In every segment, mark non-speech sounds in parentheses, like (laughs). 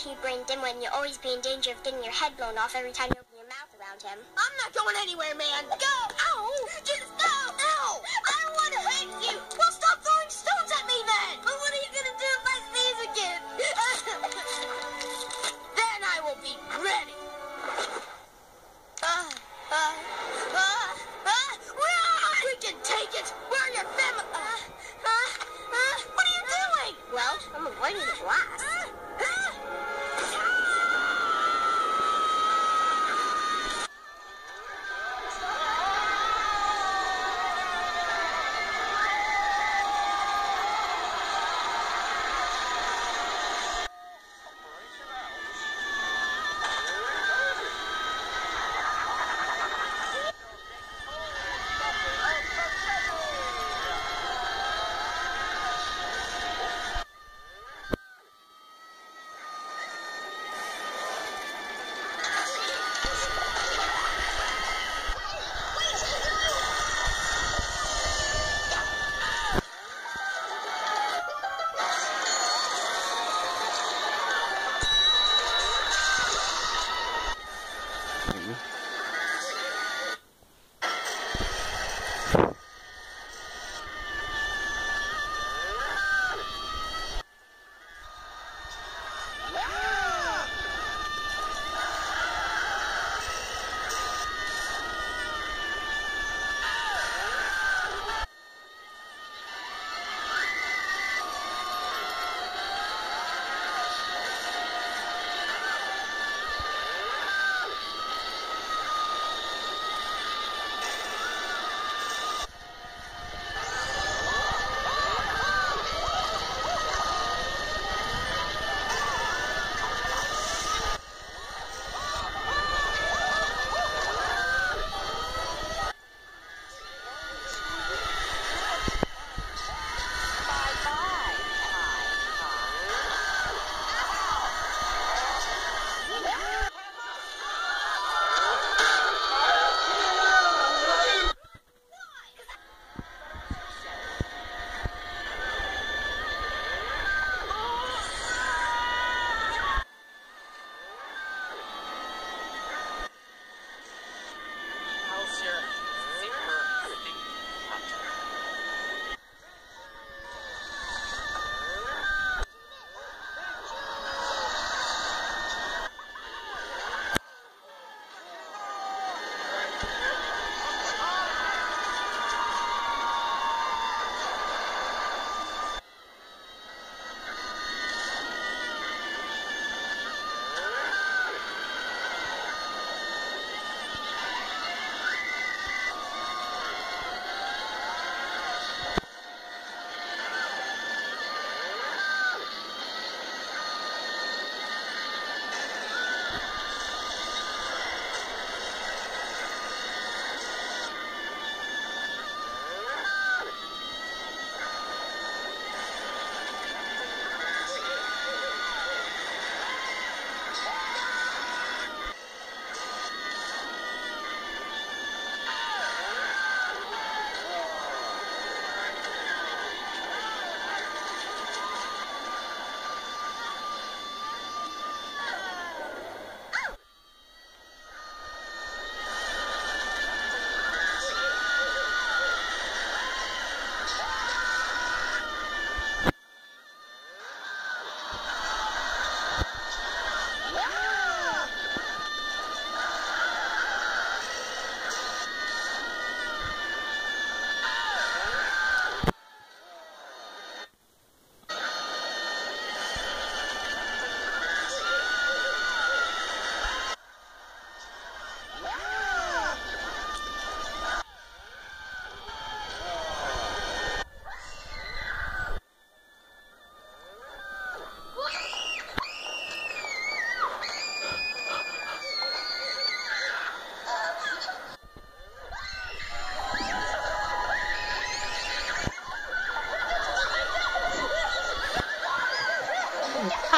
pea-brained dimwit, you'll always be in danger of getting your head blown off every time you open your mouth around him. I'm not going anywhere, man. Go!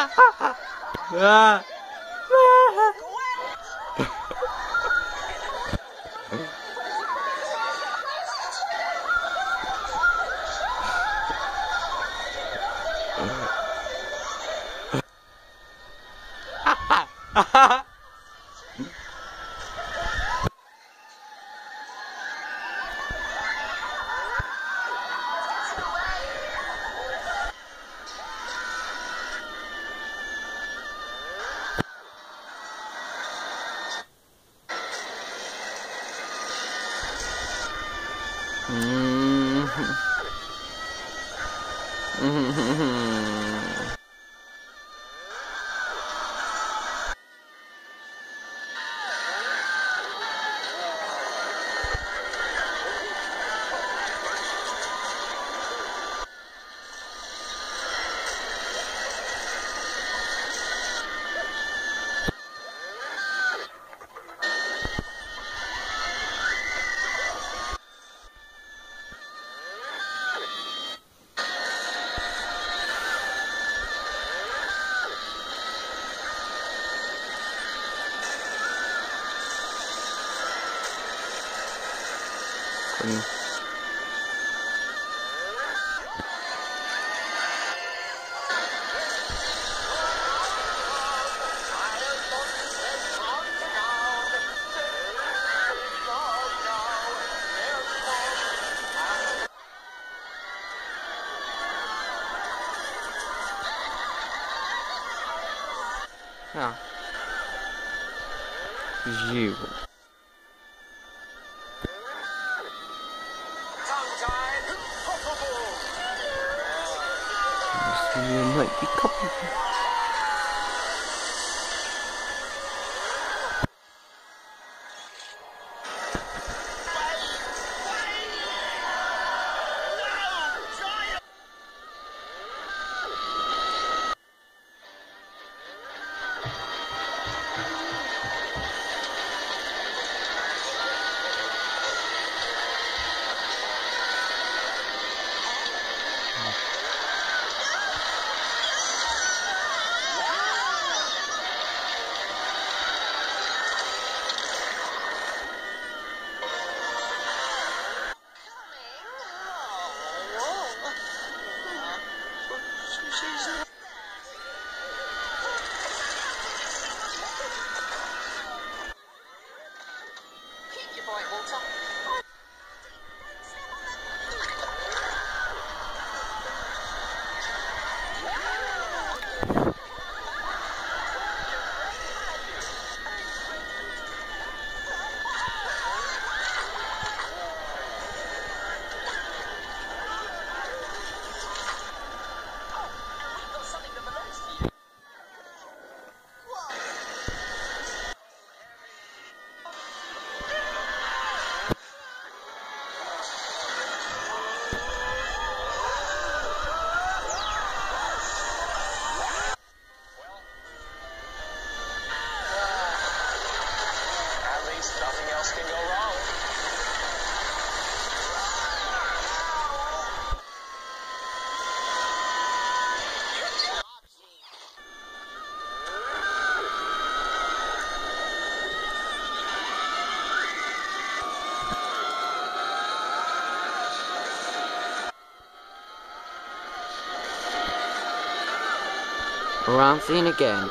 ah. Ha (laughs) ah. ha! Mm-hmm. Mm-hmm. Cadê? Ah. Gigo. and there might be copies. around soon again.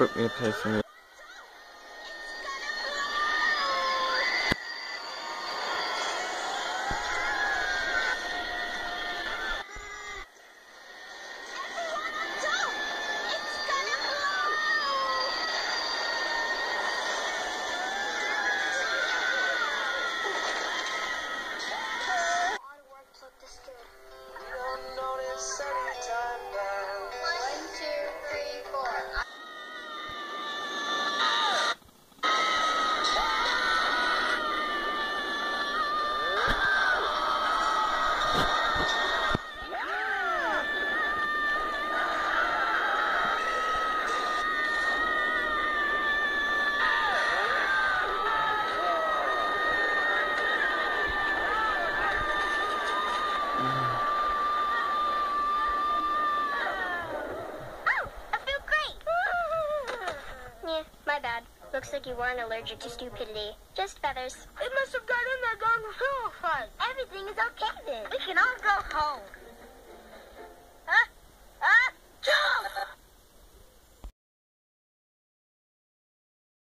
She booked Looks like you weren't allergic to stupidity. Just feathers. It must have got in there during the pillow fight. Everything is okay then. We can all go home.